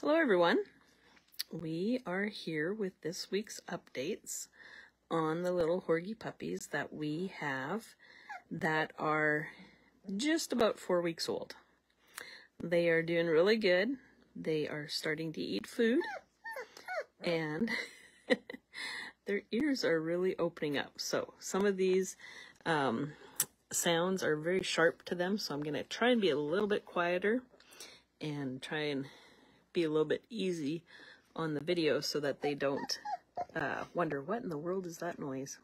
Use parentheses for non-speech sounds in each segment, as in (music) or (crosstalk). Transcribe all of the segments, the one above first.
Hello everyone. We are here with this week's updates on the little Horgi puppies that we have that are just about four weeks old. They are doing really good. They are starting to eat food and (laughs) their ears are really opening up. So some of these um, sounds are very sharp to them. So I'm going to try and be a little bit quieter and try and be a little bit easy on the video so that they don't uh, wonder what in the world is that noise.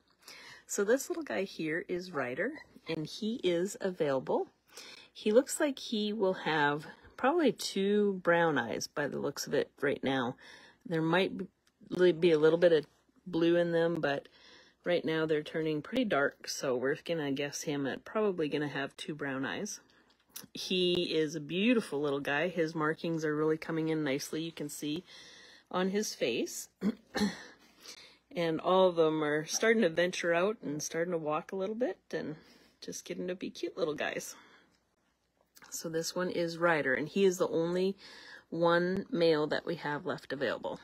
So this little guy here is Ryder, and he is available. He looks like he will have probably two brown eyes by the looks of it right now. There might be a little bit of blue in them, but right now they're turning pretty dark, so we're going to guess him at probably going to have two brown eyes. He is a beautiful little guy. His markings are really coming in nicely. You can see on his face. (clears throat) and all of them are starting to venture out and starting to walk a little bit and just getting to be cute little guys. So this one is Ryder, and he is the only one male that we have left available.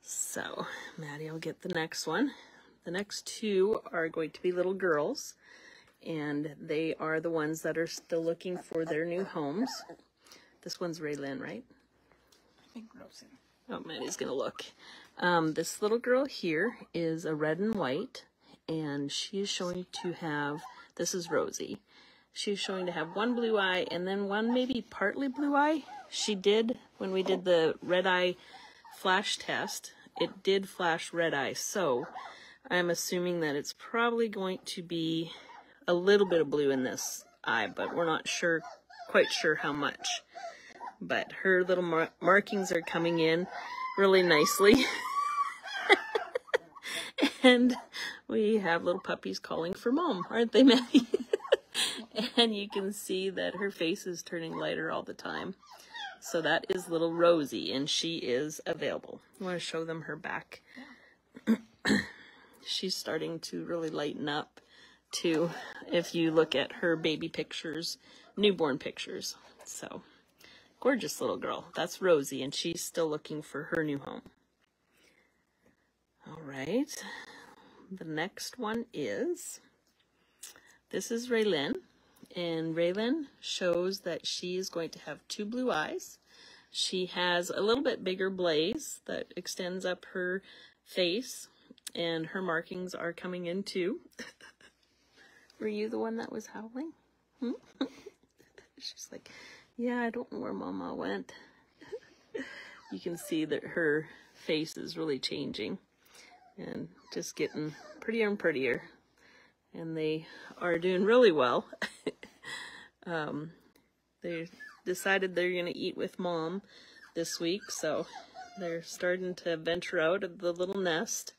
So Maddie will get the next one. The next two are going to be little girls and they are the ones that are still looking for their new homes. This one's Raylyn, right? I think Rosie. Oh, Maddie's gonna look. Um, this little girl here is a red and white, and she is showing to have, this is Rosie. She's showing to have one blue eye and then one maybe partly blue eye. She did, when we did the red eye flash test, it did flash red eye. So I'm assuming that it's probably going to be a little bit of blue in this eye, but we're not sure, quite sure how much. But her little mar markings are coming in really nicely. (laughs) and we have little puppies calling for mom, aren't they, Maddie? (laughs) and you can see that her face is turning lighter all the time. So that is little Rosie, and she is available. I want to show them her back. (clears throat) She's starting to really lighten up too if you look at her baby pictures, newborn pictures. So, gorgeous little girl. That's Rosie, and she's still looking for her new home. All right. The next one is, this is Raylyn, and Raylyn shows that she is going to have two blue eyes. She has a little bit bigger blaze that extends up her face, and her markings are coming in too. (laughs) Were you the one that was howling? Hmm? (laughs) She's like, yeah, I don't know where Mama went. (laughs) you can see that her face is really changing and just getting prettier and prettier. And they are doing really well. (laughs) um, they decided they're going to eat with Mom this week, so they're starting to venture out of the little nest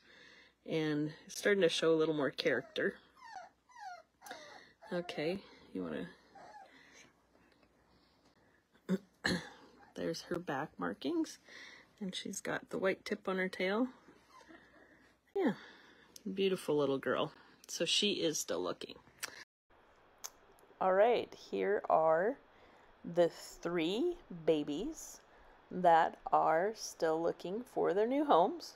and starting to show a little more character. Okay, you want to... (coughs) There's her back markings. And she's got the white tip on her tail. Yeah, beautiful little girl. So she is still looking. All right, here are the three babies that are still looking for their new homes.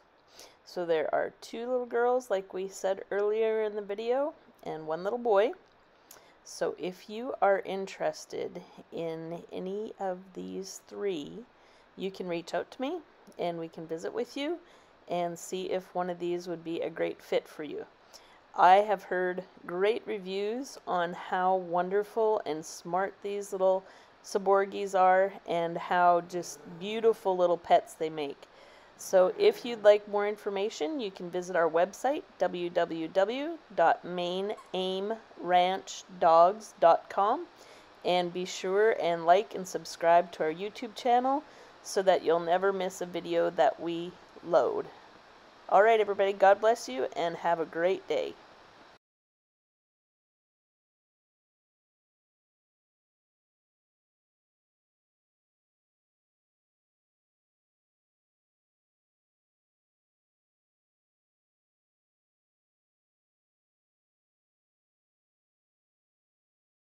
So there are two little girls, like we said earlier in the video, and one little boy. So if you are interested in any of these three, you can reach out to me and we can visit with you and see if one of these would be a great fit for you. I have heard great reviews on how wonderful and smart these little Siborgis are and how just beautiful little pets they make. So if you'd like more information, you can visit our website, www.maineaimranchdogs.com, and be sure and like and subscribe to our YouTube channel so that you'll never miss a video that we load. All right, everybody, God bless you and have a great day.